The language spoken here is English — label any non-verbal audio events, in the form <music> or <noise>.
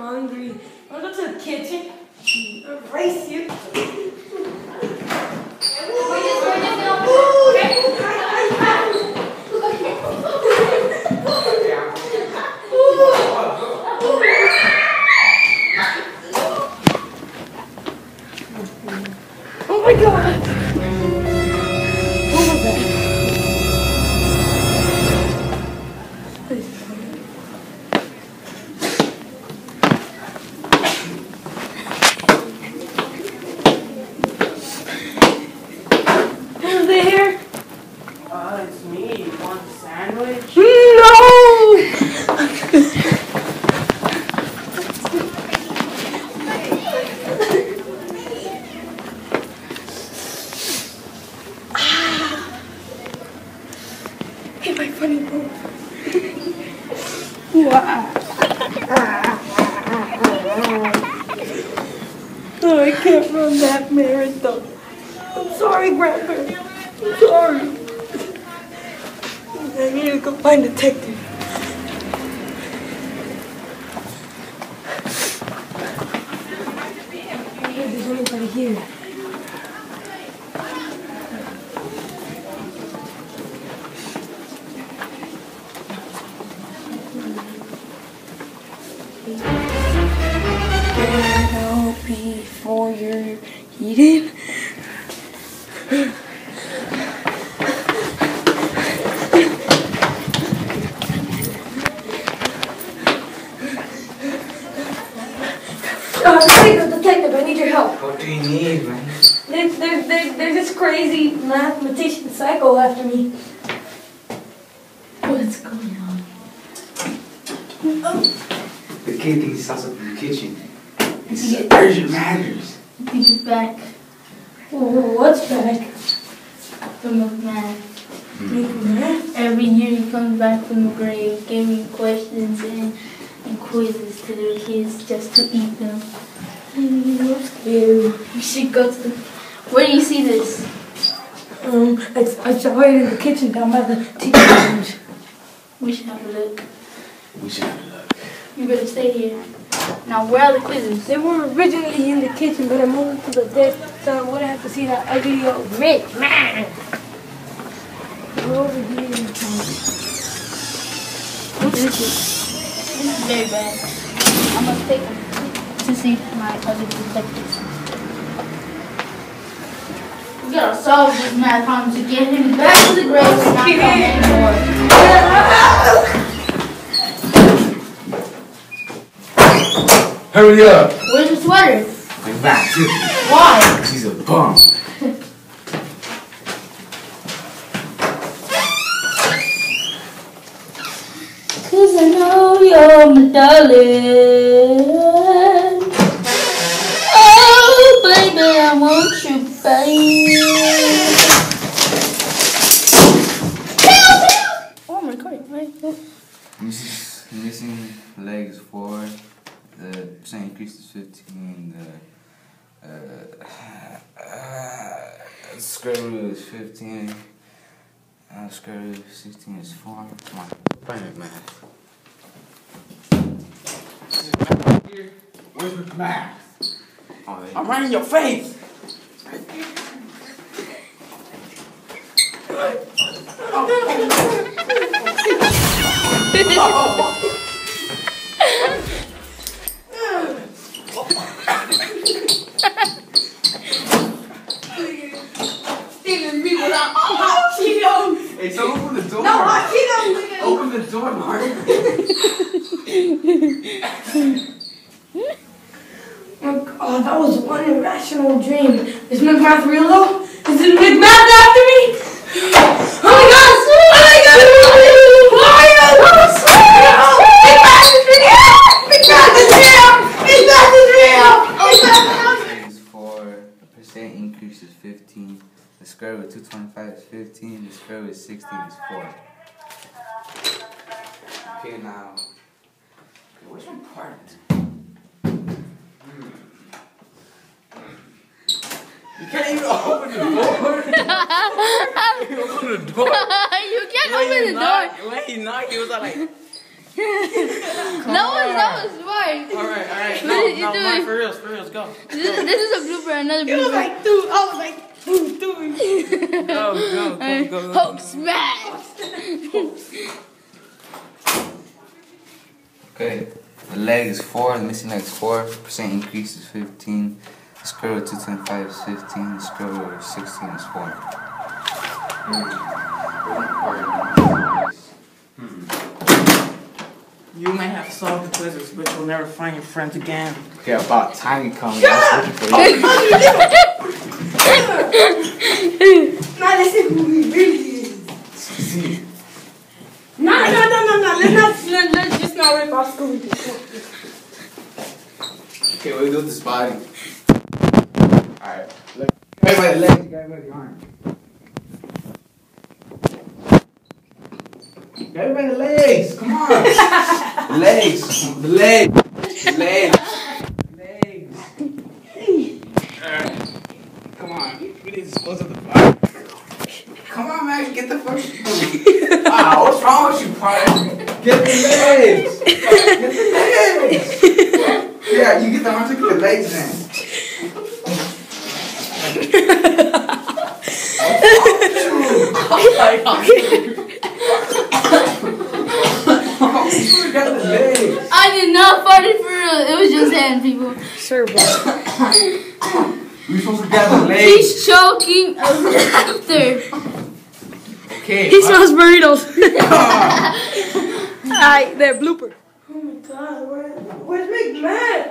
hungry. I'll go to the kitchen. Erase you. Ah, ah, ah, oh, I can't run that marathon. I'm sorry, Grandpa. I'm sorry. I need to go find a detective. Before you're. Uh, detective, detective, I need your help. What do you need, man? There's, there's, there's, there's this crazy mathematician psycho after me. What's going on? Oh. The kid thinks he saw something in the kitchen. It's Yeah. urgent matters. He's back Oh, what's back? from the man. Math? Every year he comes back from the grave, giving questions and, and quizzes to the kids just to eat them. What's you? We should go to the. Where do you see this? Um, I, I saw it in the kitchen down by the teacher lounge. We should have a look. We should have a look. You better stay here. Now, where are the quizzes? They were originally in the kitchen, but I moved to the desk, so I wouldn't have to see that ugly old rich man. We're over here. This is, this is very bad. I'm gonna take them to see my other detectives. We gotta solve this math problem to get him back to the grave and not come anymore. <laughs> Hurry up! Where's the sweater? I'm back too. Why? He's a bum. Cause I know you're my darling. Oh, baby, I want you, baby. Help, help! Oh, my God, wait. Missing, missing legs four. The percent increase is fifteen. The uh, uh, square root is fifteen. Uh, square root of sixteen is four. Come on, find it, math. Math here. Where's my math? Oh, I'm right in your face. Stealing <laughs> me without hot Cheetos. Hey, so open the door. No hot Cheetos, nigga. Open the door, Mark. <laughs> Oh god, that was one irrational dream. Is McMath real though? Is it McMath after me? Oh my god! Oh my god! Mario! McMath is real! McMath is real! McMath is real! McMath is 4, the percent increase is 15, the square root of 225 is 15, the square root of 16 is 4. Okay, now, okay, which one part? Hmm. You can't even open the door! you open the door! you can't open the door. When he knocked, he was like, <laughs> That was, that was smart. all right, all <laughs> you no, do Mark, it. for reals, for reals, go. <laughs> This is, this is a blooper, another It was like, dude, I was like, dude, dude. Go, go, Alright, go, go, go. Hulk smash. Okay. The leg is 4, the missing leg is 4, percent increase is 15, the square root of 225 is 15, the square root of 16 is 4. You may have solved the quizzes, but you'll never find your friends again. Okay, about time you come, I was looking for you. <laughs> Now let's see who he really is. No, no, no, no, no. Let's not, let, let's just not rip off Scooby Doo. Okay, what do we do with this body? Alright, look. Everybody legs, everybody arms. Everybody the legs, come on. legs, <laughs> the legs, the legs. Legs. Alright. Come on, we need to dispose of the body. Come on, man, get the fuck. ah, what's wrong with you, partner? Get the legs. Get the legs. Yeah, you get the arms, I get the legs then. Oh, you got the legs. I did not fart it for real. It was just hand, people. Sir, bro. You're supposed to get the legs. He's choking of laughter. Okay. He smells burritos. <laughs> <laughs> Alright, there, blooper. God, where, where's McMahon?